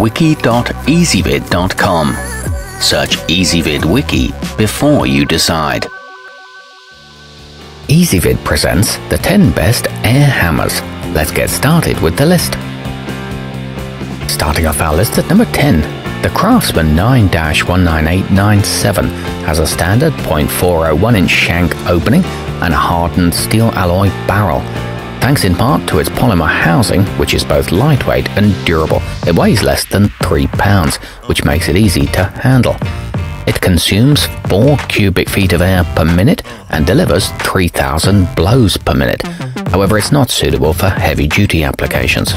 wiki.ezvid.com. Search Ezvid Wiki before you decide. Ezvid presents the 10 best air hammers. Let's get started with the list. Starting off our list at number 10, the Craftsman 9-19897 has a standard .401 inch shank opening and a hardened steel alloy barrel. Thanks in part to its polymer housing, which is both lightweight and durable. It weighs less than 3 pounds, which makes it easy to handle. It consumes 4 cubic feet of air per minute and delivers 3,000 blows per minute. However, it's not suitable for heavy duty applications.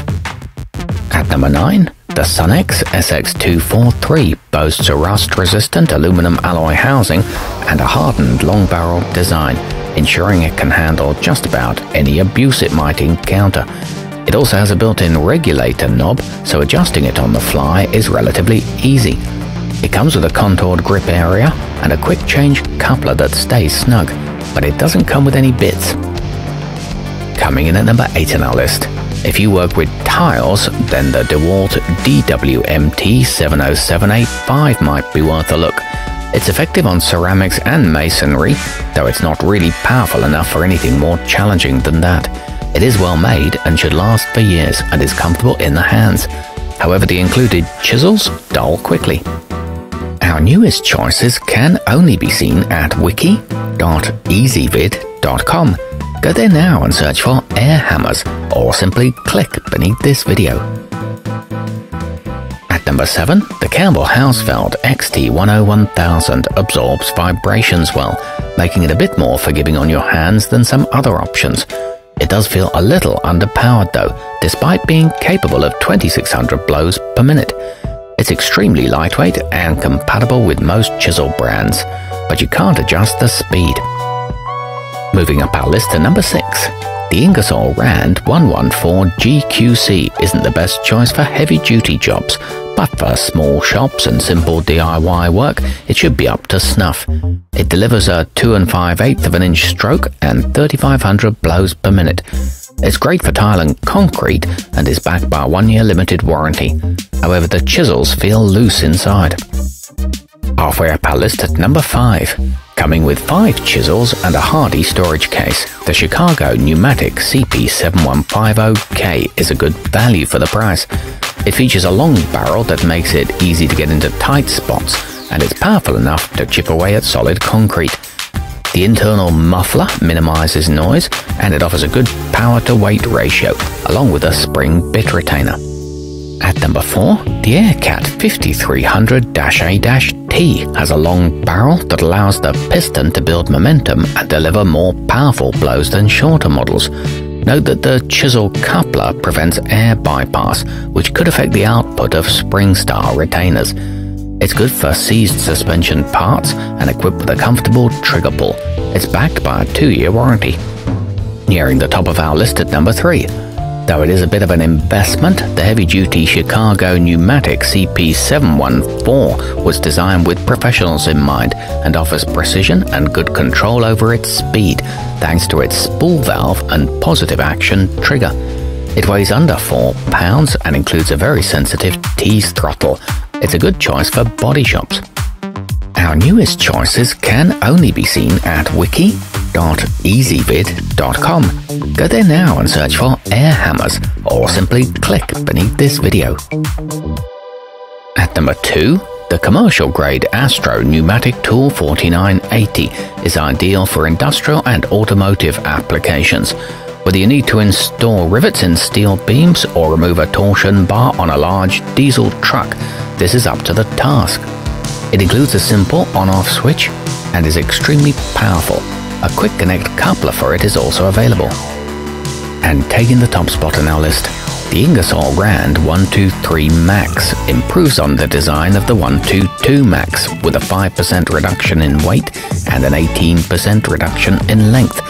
At number 9, the Sunex SX243 boasts a rust-resistant aluminum alloy housing and a hardened long barrel design, ensuring it can handle just about any abuse it might encounter. It also has a built-in regulator knob, so adjusting it on the fly is relatively easy. It comes with a contoured grip area and a quick change coupler that stays snug, but it doesn't come with any bits. Coming in at number 8 on our list. If you work with tiles, then the DeWalt DWMT 70785 might be worth a look. It's effective on ceramics and masonry, though it's not really powerful enough for anything more challenging than that. It is well made and should last for years and is comfortable in the hands. However, the included chisels dull quickly. Our newest choices can only be seen at wiki.ezvid.com. Go there now and search for air hammers or simply click beneath this video. Number 7, the Campbell Hausfeld XT101000 absorbs vibrations well, making it a bit more forgiving on your hands than some other options. It does feel a little underpowered though, despite being capable of 2600 blows per minute. It's extremely lightweight and compatible with most chisel brands, but you can't adjust the speed. Moving up our list to number 6. The Ingersoll Rand 114 GQC isn't the best choice for heavy duty jobs, but for small shops and simple DIY work, it should be up to snuff. It delivers a 2 and 5 8 of an inch stroke and 3500 blows per minute. It's great for tile and concrete and is backed by a one year limited warranty. However, the chisels feel loose inside. Halfway up our list at number 5. Coming with 5 chisels and a hardy storage case, the Chicago Pneumatic CP7150K is a good value for the price. It features a long barrel that makes it easy to get into tight spots, and it's powerful enough to chip away at solid concrete. The internal muffler minimizes noise, and it offers a good power to weight ratio, along with a spring bit retainer. At number 4, the Aircat 5300-A-T has a long barrel that allows the piston to build momentum and deliver more powerful blows than shorter models. Note that the chisel coupler prevents air bypass, which could affect the output of spring-style retainers. It's good for seized suspension parts and equipped with a comfortable trigger pull. It's backed by a two-year warranty. Nearing the top of our list at number 3, Though it is a bit of an investment, the heavy-duty Chicago Pneumatic CP714 was designed with professionals in mind and offers precision and good control over its speed thanks to its spool valve and positive action trigger. It weighs under 4 pounds and includes a very sensitive tease throttle. It's a good choice for body shops. Our newest choices can only be seen at wiki.ezvid.com. Go there now and search for air hammers or simply click beneath this video. At number 2, the commercial grade Astro Pneumatic Tool 4980 is ideal for industrial and automotive applications. Whether you need to install rivets in steel beams or remove a torsion bar on a large diesel truck, this is up to the task. It includes a simple on-off switch and is extremely powerful. A quick connect coupler for it is also available. And taking the top spot on our list, the Ingersoll Rand 123 Max improves on the design of the 122 Max with a 5% reduction in weight and an 18% reduction in length,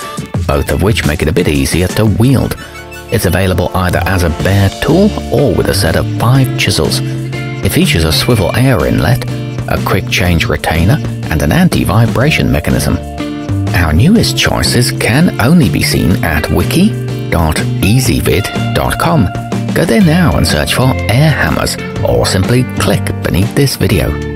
both of which make it a bit easier to wield. It's available either as a bare tool or with a set of five chisels. It features a swivel air inlet a quick change retainer, and an anti-vibration mechanism. Our newest choices can only be seen at wiki.ezvid.com. Go there now and search for air hammers or simply click beneath this video.